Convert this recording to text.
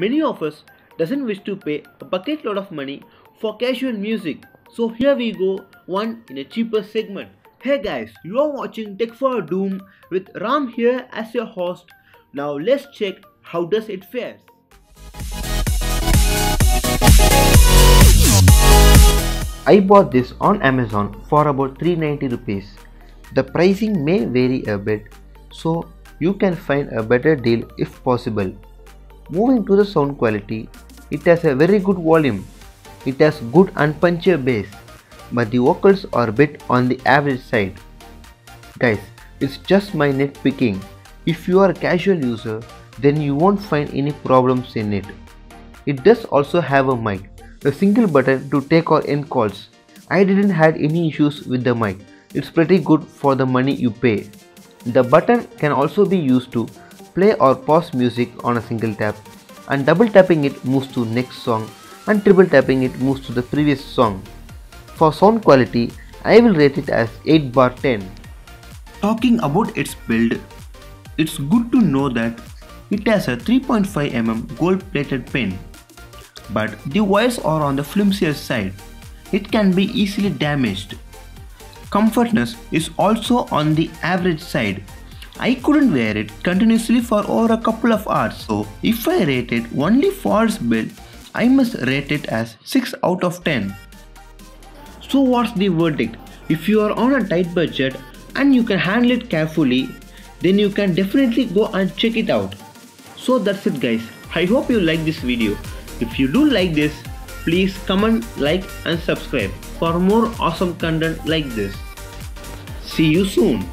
Many of us doesn't wish to pay a bucket load of money for casual music. So here we go, one in a cheaper segment. Hey guys, you are watching Tech for Doom with Ram here as your host. Now let's check how does it fares. I bought this on Amazon for about 390 rupees. The pricing may vary a bit, so you can find a better deal if possible. Moving to the sound quality, it has a very good volume. It has good unpunchier bass, but the vocals are a bit on the average side. Guys, it's just my nitpicking. If you are a casual user, then you won't find any problems in it. It does also have a mic, a single button to take or end calls. I didn't had any issues with the mic. It's pretty good for the money you pay. The button can also be used to play or pause music on a single tap and double tapping it moves to next song and triple tapping it moves to the previous song. For sound quality, I will rate it as 8 bar 10. Talking about its build, it's good to know that it has a 3.5 mm gold plated pin, but the wires are on the flimsier side. It can be easily damaged. Comfortness is also on the average side. I couldn't wear it continuously for over a couple of hours so if I rate it only for its build, I must rate it as 6 out of 10. So what's the verdict? If you are on a tight budget and you can handle it carefully, then you can definitely go and check it out. So that's it guys. I hope you like this video. If you do like this, please comment, like and subscribe for more awesome content like this. See you soon.